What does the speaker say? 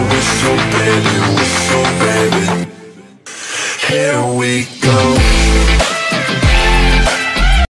whistle, baby, whistle, baby. Here we go.